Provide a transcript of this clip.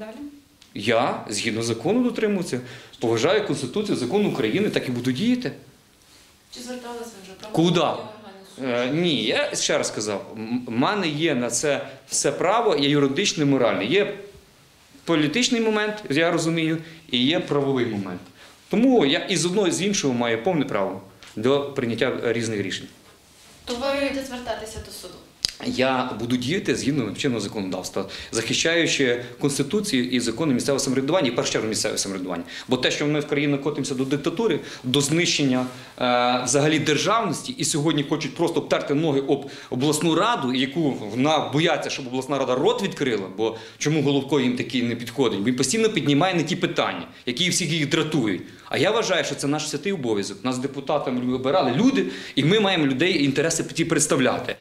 далі? Я згідно закону дотримуюся, поважаю Конституцію, закон України, так і буду діяти. Чи зверталися вже про Куда? Е, ні, я ще раз сказав, в мене є на це все право, є юридичне, моральне. Є політичний момент, я розумію, і є правовий момент. Тому я і з одного, і з іншого маю повне право до прийняття різних рішень. То ви будете звертатися до суду? Я буду діяти згідно чинного законодавства, захищаючи конституцію і закони місцевого самоврядування, і першу чергу місцеве самоврядування. Бо те, що ми в країні котимося до диктатури, до знищення е, взагалі державності, і сьогодні хочуть просто обтерти ноги об обласну раду, яку вона бояться, щоб обласна рада рот відкрила. Бо чому Головко їм такий не підходить? Він постійно піднімає не ті питання, які всіх їх дратують. А я вважаю, що це наш святий обов'язок. Нас депутатами обирали люди, і ми маємо людей інтереси ті представляти.